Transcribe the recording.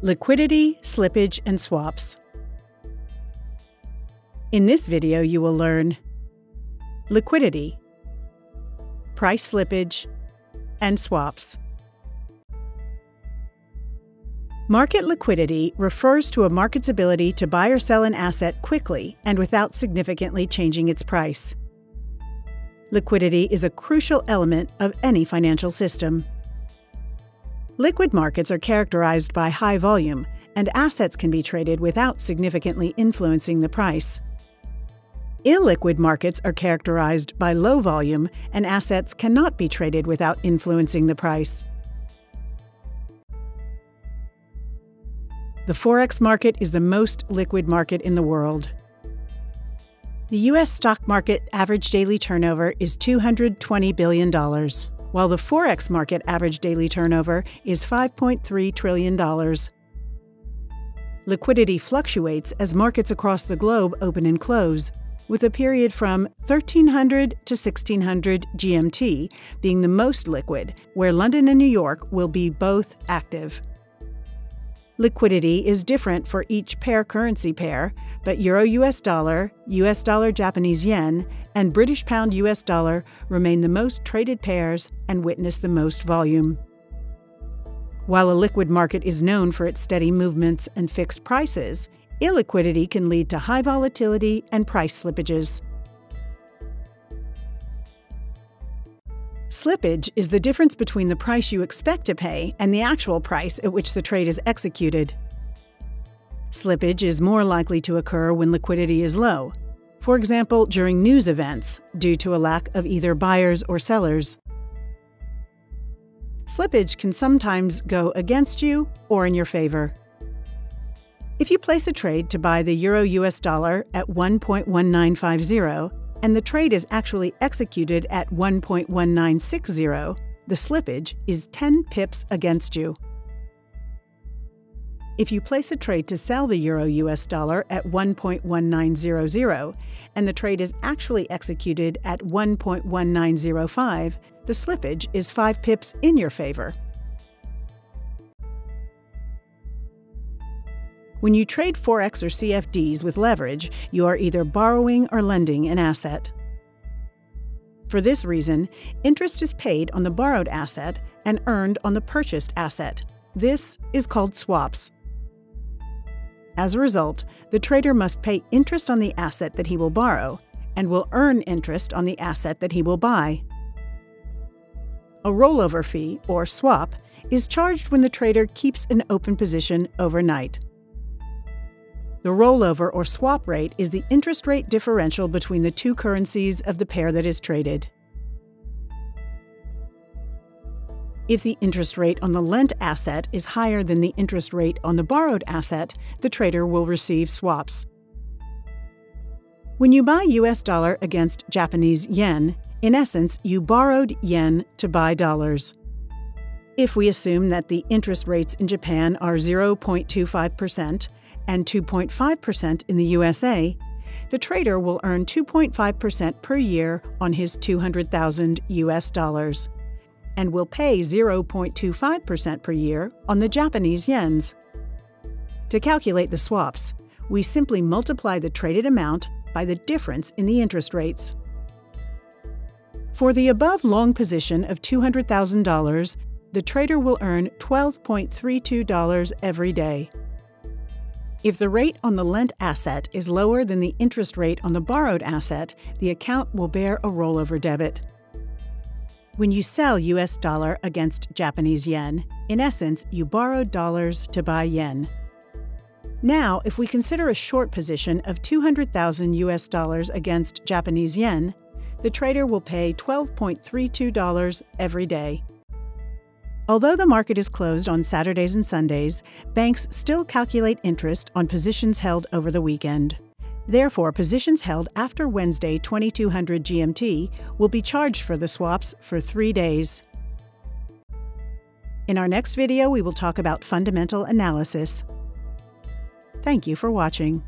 Liquidity, slippage, and swaps. In this video, you will learn liquidity, price slippage, and swaps. Market liquidity refers to a market's ability to buy or sell an asset quickly and without significantly changing its price. Liquidity is a crucial element of any financial system. Liquid markets are characterized by high volume, and assets can be traded without significantly influencing the price. Illiquid markets are characterized by low volume, and assets cannot be traded without influencing the price. The Forex market is the most liquid market in the world. The U.S. stock market average daily turnover is $220 billion, while the Forex market average daily turnover is $5.3 trillion. Liquidity fluctuates as markets across the globe open and close, with a period from 1300 to 1600 GMT being the most liquid, where London and New York will be both active. Liquidity is different for each pair currency pair, but Euro US dollar, US dollar Japanese yen, and British pound US dollar remain the most traded pairs and witness the most volume. While a liquid market is known for its steady movements and fixed prices, illiquidity can lead to high volatility and price slippages. Slippage is the difference between the price you expect to pay and the actual price at which the trade is executed. Slippage is more likely to occur when liquidity is low, for example, during news events, due to a lack of either buyers or sellers. Slippage can sometimes go against you or in your favor. If you place a trade to buy the Euro US dollar at 1.1950, and the trade is actually executed at 1.1960, the slippage is 10 pips against you. If you place a trade to sell the euro US dollar at 1.1900 and the trade is actually executed at 1.1905, the slippage is 5 pips in your favor. When you trade Forex or CFDs with leverage, you are either borrowing or lending an asset. For this reason, interest is paid on the borrowed asset and earned on the purchased asset. This is called swaps. As a result, the trader must pay interest on the asset that he will borrow and will earn interest on the asset that he will buy. A rollover fee, or swap, is charged when the trader keeps an open position overnight. The rollover or swap rate is the interest rate differential between the two currencies of the pair that is traded. If the interest rate on the lent asset is higher than the interest rate on the borrowed asset, the trader will receive swaps. When you buy US dollar against Japanese yen, in essence, you borrowed yen to buy dollars. If we assume that the interest rates in Japan are 0.25%, and 2.5% in the USA, the trader will earn 2.5% per year on his 200,000 US dollars and will pay 0.25% per year on the Japanese yens. To calculate the swaps, we simply multiply the traded amount by the difference in the interest rates. For the above long position of $200,000, the trader will earn $12.32 every day. If the rate on the lent asset is lower than the interest rate on the borrowed asset, the account will bear a rollover debit. When you sell US dollar against Japanese yen, in essence, you borrowed dollars to buy yen. Now, if we consider a short position of 200,000 US dollars against Japanese yen, the trader will pay $12.32 every day. Although the market is closed on Saturdays and Sundays, banks still calculate interest on positions held over the weekend. Therefore, positions held after Wednesday 2200 GMT will be charged for the swaps for three days. In our next video, we will talk about fundamental analysis. Thank you for watching.